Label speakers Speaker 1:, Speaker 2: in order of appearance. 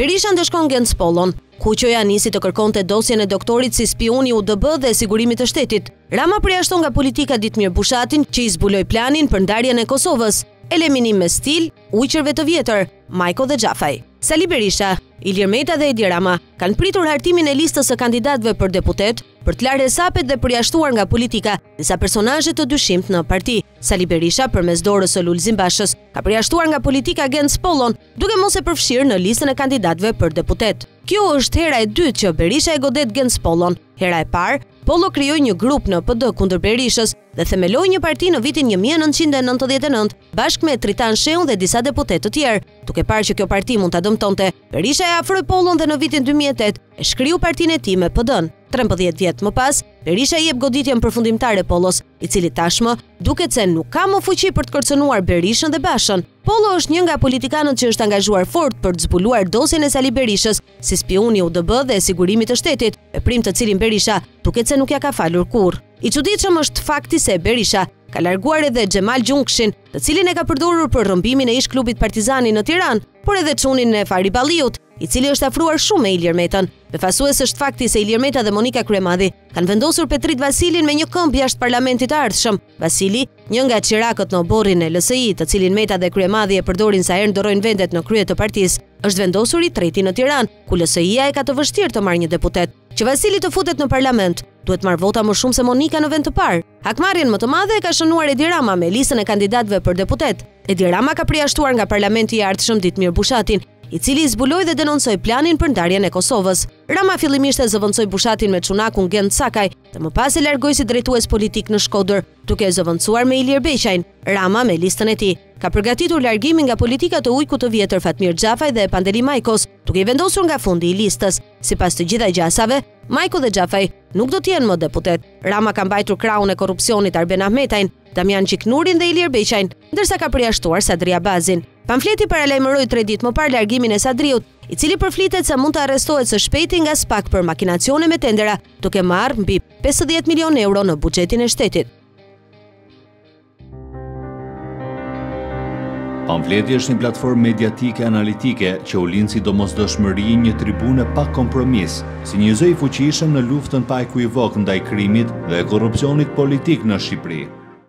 Speaker 1: Berisha ndëshkon Genc Pollon. Kuqoja nisi të kërkonte dosjen e doktorit si spiun i UDB dhe sigurimit të shtetit. Rama përjashton nga politika Ditmir Bushatin që i zbuloi planin për ndarjen e Kosovës. Eliminim me stil, ujqërve të vjetër, Majko dhe Xhafaj. Sali Berisha, Ilir Meta dhe Edi Rama kanë pritur hartimin e listës së kandidatëve për deputet për të larë hesapet dhe përjashtuar nga politika disa personazhe të dyshimtë në parti. Sali Berisha përmes dorës së Lulzim Bashës, ka përjashtuar nga politika Genc Pollon, duke mos e përfshirë në listën e kandidatëve për deputet. Kjo është hera e dytë që Berisha e godet Genc Pollon. Hera e parë, Pollo krijoi një grup në PD kundër Berishës dhe themeloi një parti në vitin 1999 bashkë me Tritan Shehun dhe disa deputetë të tjerë. Duke parë që kjo parti mund ta dëmtonte, Berisha e afroi Pollon dhe në vitin 2008 e shkriu partinë e tij me PD-n. Trembëdhjetë vjet më pas, Berisha i jep goditjen përfundimtare Pollos, i cili tashmë duket se nuk ka më fuqi për të kërcënuar Berishën dhe Bashën. Pollo është një nga politikanët që është angazhuar fort për të zbuluar dosjen e Sali Berishës si spiun i UDB dhe sigurimit të shtetit, veprim të cilin Berisha duket se nuk ia ka falur kurrë. I çuditshëm është fakti se Berisha ka larguar edhe Xhemal Gjunkshin, të cilin e ka përdorur për rrëmbimin e ish-klubit Partizani në Tiranë, por edhe çunin e Fahri Balliut, i cili është afruar shumë me Ilir Metën. Befasues është fakti se Ilir Meta dhe Monika Kryemadhi kanë vendosur Petrit Vasilin me një këmbë jashtë parlamentit të ardhshëm. Vasili, një nga çirakët në oborrin e LSI, të cilin Meta dhe Kryemadhi e përdorin sa herë ndërrojnë vendet në krye të partisë, është vendosur i treti në Tiranë, ku LSI-ja e ka të vështirë të marrë një deputet. Që Vasili të futet në parlament, duhet të marrë vota më shumë se Monika në vend të parë. Hakmarrjen më të madhe e ka shënuar Edi Rama me listën e kandidatëve për deputet. Edi Rama ka përjashtuar nga parlamenti i ardhshëm Ditmir Bushatin, i cili zbuloi dhe denoncoi planin për ndarjen e Kosovës. Rama fillimisht e zëvendësoi Bushatin me çunakun Gent Cakaj, dhe më pas e largoi si drejtues politik në Shkodër, duke e zëvendësuar me Ilir Beqajn. Rama me listën e tij ka përgatitur largimin nga politika të ujkut të vjetër Fatmir Xhafaj dhe Pandeli Majkos, duke i vendosur nga fundi i listës. Sipas të gjitha gjasave, Majko dhe Xhafaj nuk do të jenë më deputetë. Rama ka mbajtur krahun e korrupsionit Arben Ahmetajn, Damian Gjiknurin dhe Ilir Beqajn, ndërsa ka përjashtuar Sadri Abazin. Pamfleti paralajmëroi tre ditë më parë largimin e Sadriut, i cili përflitet se mund të arrestohet së shpejti nga SPAK për makinacione me tendera, duke marrë mbi 50 milionë euro në buxhetin e shtetit.
Speaker 2: Pamfleti është një platformë mediatike analitike që u lind si domosdoshmëri e një tribune pa kompromis, si një zë i fuqishëm në luftën pa ekuivok ndaj krimit dhe korrupsionit politik në Shqipëri.